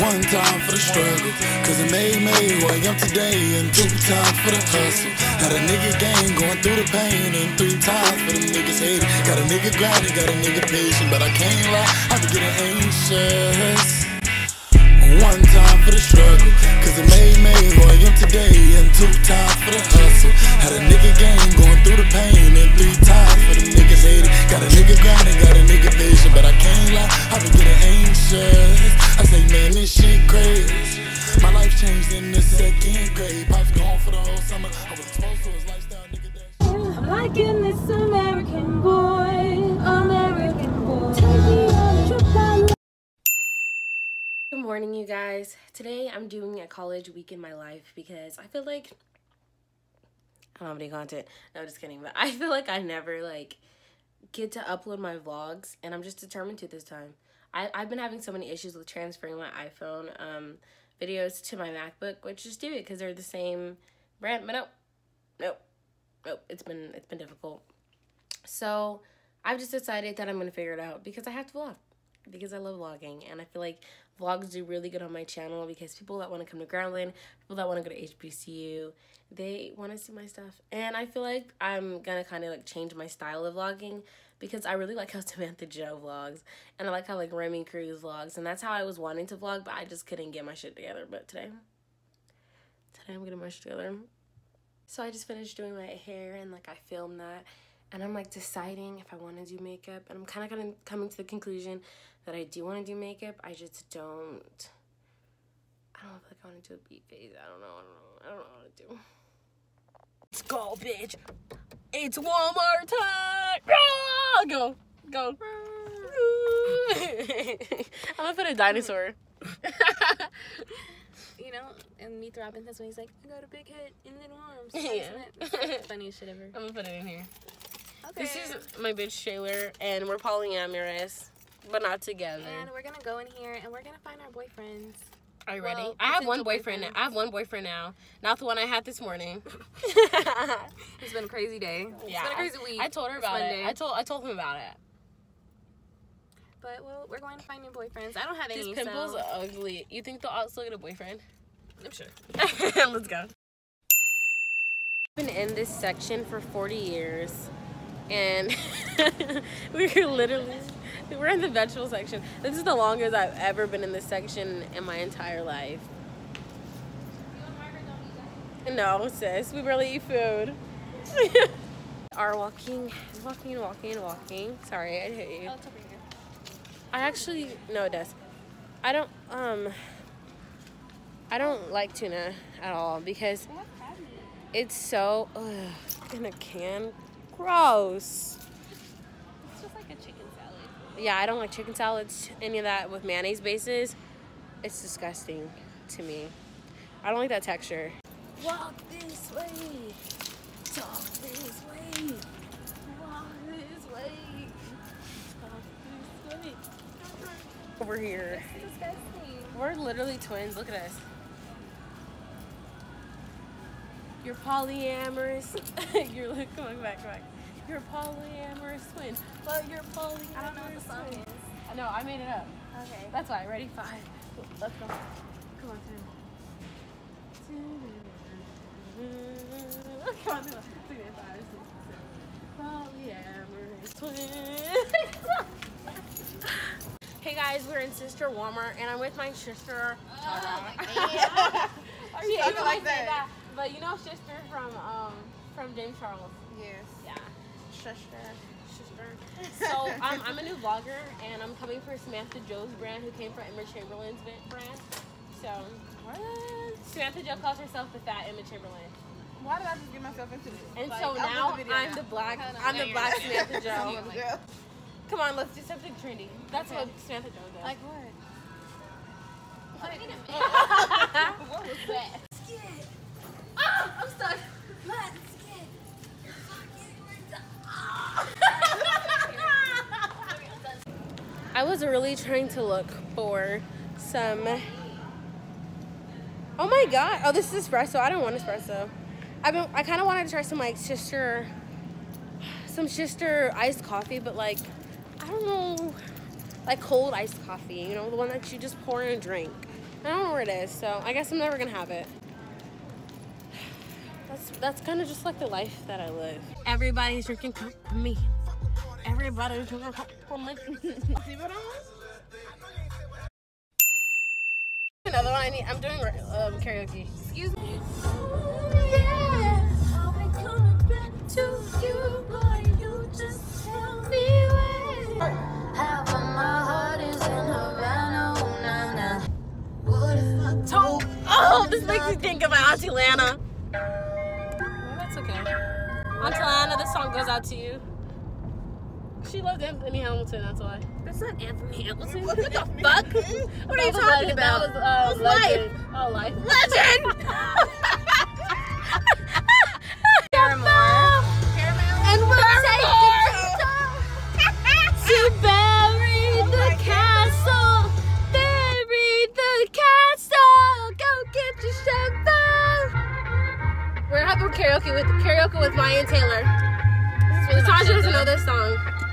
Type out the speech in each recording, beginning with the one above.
One time for the struggle, cause it made me who I am today. And two times for the hustle. Had a nigga game going through the pain. And three times for the niggas hating. Got a nigga grinding, got a nigga patient. But I can't lie, I be getting anxious. One time for the struggle, cause it made me who I am today. And two times for the hustle. Morning, you guys. Today I'm doing a college week in my life because I feel like I don't have any content. No, just kidding. But I feel like I never like get to upload my vlogs, and I'm just determined to this time. I I've been having so many issues with transferring my iPhone um videos to my MacBook, which just do it because they're the same brand. But nope, nope, nope. It's been it's been difficult. So I've just decided that I'm gonna figure it out because I have to vlog because I love vlogging and I feel like vlogs do really good on my channel because people that want to come to Grambling, people that want to go to HBCU, they want to see my stuff. And I feel like I'm gonna kind of like change my style of vlogging because I really like how Samantha Jo vlogs and I like how like Remi Cruz vlogs and that's how I was wanting to vlog but I just couldn't get my shit together. But today, today I'm getting my shit together. So I just finished doing my hair and like I filmed that and I'm like deciding if I want to do makeup and I'm kind of coming to the conclusion that I do want to do makeup. I just don't. I don't feel like I want to do a beat face. I don't know. I don't know. I don't know what to do. Let's go, bitch. It's Walmart time. Ah, go, go. I'm gonna put a dinosaur. you know, and Meet Robin, that's when he's like, I got a big head and little arms. Yeah. Funniest shit ever. I'm gonna put it in here. Okay. This is my bitch Shaylor, and we're polyamorous, but not together. and we're gonna go in here and we're gonna find our boyfriends. Are you ready? well, I have one boyfriend. I have one boyfriend now, not the one I had this morning. It's been a crazy day. yeah, It's been a crazy week. I told her about Monday. it. I told I told him about it. But well, we're going to find new boyfriends. I don't have These any. pimples so are ugly. You think they'll also get a boyfriend? I'm sure. Let's go. Been in this section for 40 years, and we're literally we're in the vegetable section. This is the longest I've ever been in this section in my entire life. No, sis, we barely eat food. Are walking, walking, walking, and walking. Sorry, I hit you. Oh, it's over here. I actually no, it does. I don't um. I don't like tuna at all because They have crab meat. it's so ugh, in a can. Gross. It's just like a chicken salad. Yeah, I don't like chicken salads. Any of that with mayonnaise bases, it's disgusting to me. I don't like that texture. Walk this way. Talk this way. Walk this way. Talk this way. Over here. It's disgusting. We're literally twins. Look at us. You're polyamorous. you're come on, back, come back. You're a polyamorous twin, but you're polyamorous. I don't know what the song twin. is. I know. I made it up. Okay. That's why. Ready? Five. Let's go. Come on, twin. Come on, come on. Look at five, six, seven. Polyamorous twin. hey guys, we're in Sister Walmart, and I'm with my sister. Tara. Are you even like say that. But you know, sister from um from James Charles. Yes. Yeah. Sister. Sister. So um, I'm a new vlogger, and I'm coming for Samantha Jo's brand, who came from Emma Chamberlain's brand. So what? Samantha Jo calls herself the fat Emma Chamberlain, Why did I just get myself into this? and Like, so now the. I'm the black. I'm the black. Samantha Jo. Come on, let's do something trendy. That's Okay. what Samantha Jo does. Like what? Wait a minute. What was that? I'm stuck. I was really trying to look for some. Oh my god! Oh, this is espresso. I don't want espresso. I've been. I kind of wanted to try some like sister, some sister iced coffee, but like, I don't know, like cold iced coffee. You know, the one that you just pour in a drink. I don't know where it is, so I guess I'm never gonna have it. That's that's kind of just like the life that I live. Everybody's drinking Coke for me. Everybody's drinking Coke for me. Another one I need. I'm doing um, karaoke. Excuse me. Don't. Oh, this makes me think of Auntie Lana. Well, that's okay. Auntie Lana, this song goes out to you. She loved Anthony Hamilton, that's why. That's not Anthony Hamilton. What the fuck? What are you talking about? That was, uh, Legend. Legend. Oh, life. This song.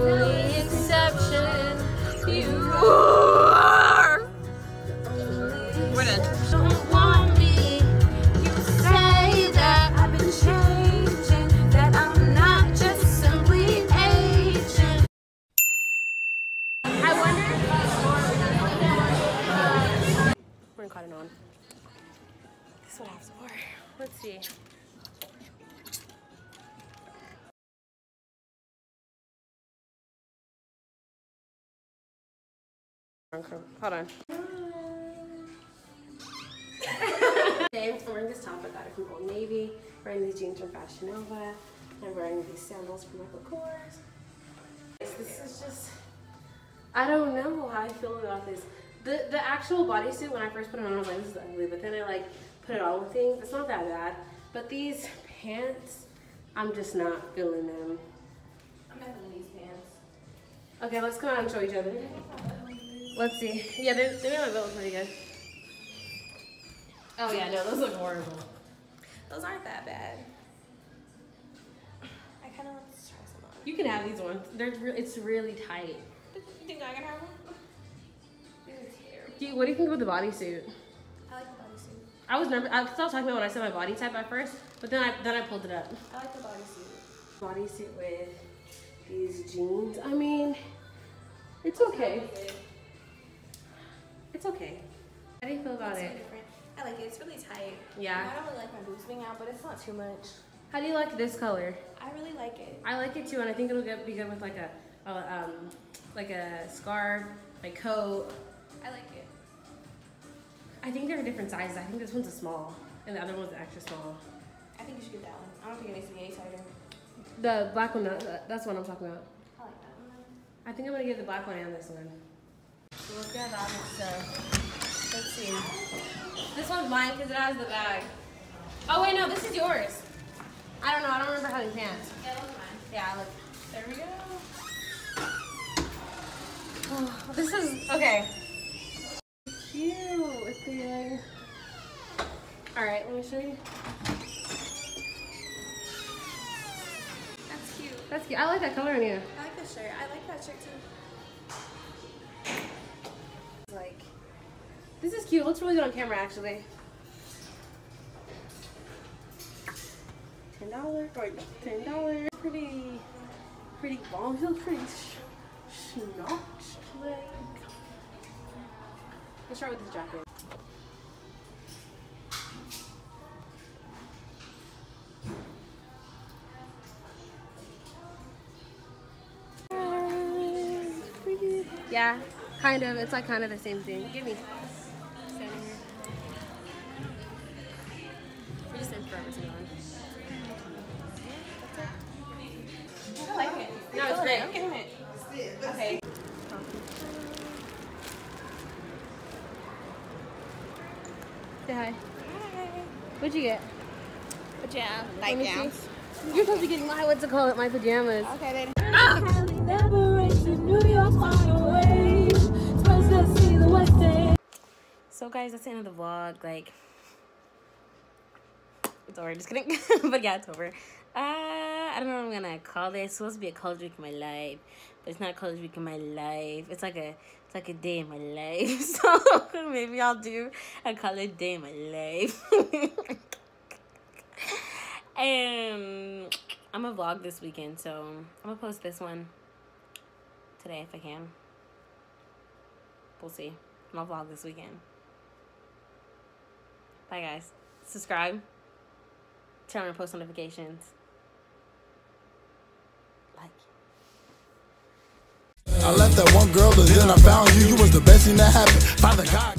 Only exception. You are. We're done. Don't want me. You say that I've been changing, that I'm not just simply aging. I wonder. We're in cotton on. This is what. Let's see. Hold on. Today I'm wearing this top. I got it from Old Navy. Wearing these jeans from Fashion Nova. I'm wearing these sandals from Michael Kors. This is just. I don't know how I feel about this. The the actual bodysuit when I first put it on, I was like, this is ugly. But then I like put it on with things. It's not that bad. But these pants, I'm just not feeling them. I'm not in these pants. Okay, let's come out and show each other. Let's see. Yeah, they they made my butt look pretty good. Oh yeah, no, those look horrible. Those aren't that bad. I kind of want to try some on. You can have these ones. They're re- it's really tight. You think I can have one? These are terrible. Do you, what do you think about the bodysuit? I like the bodysuit. I was nervous. I was talking about when I said my body type at first, but then I then I pulled it up. I like the bodysuit. Bodysuit with these jeans. I mean, it's okay. It's okay. How do you feel about It's so it? different. I like it. It's really tight. Yeah. I don't really like my boobs being out, but it's not too much. How do you like this color? I really like it. I like it too, and I think it'll get, be good with like a, a um, like a scarf, like coat. I like it. I think they're different sizes. I think this one's a small, and the other one's extra small. I think you should get that one. I don't think it needs to be any tighter. The black one, that- that's what I'm talking about. I like that one. I think I'm gonna get the black one and this one. Look at that stuff. Let's see. This one's mine because it has the bag. Oh wait, no, this is yours. I don't know. I don't remember having pants. Yeah, that was mine. Yeah, look. There we go. this is okay. Cute. All right, let me show you. That's cute. That's cute. I like that color on you. I like this shirt. I like that shirt too. This is cute. Looks really good on camera, actually. Ten dollars. Ten dollars. Pretty, pretty long pretty snatched. Like, let's start with this jacket. Yeah, kind of. It's like kind of the same thing. Give me. Say hi. What'd you get? Pajama. Let me. You're supposed to be getting my what's it called? My pajamas. Okay, then. So guys, that's the end of the vlog. Like, it's over. Just kidding. but yeah, it's over. Uh, I don't know what I'm gonna call this. It's supposed to be a college week in my life, but it's not a college week in my life. It's like a it's like a day in my life. So maybe I'll do a college day in my life. and um, I'm gonna vlog this weekend, so I'm gonna post this one today if I can. We'll see. And I'll vlog this weekend. Bye, guys. Subscribe. Turn on post notifications. Like. Girl, but then I found you. You was the best thing that happened. Father God.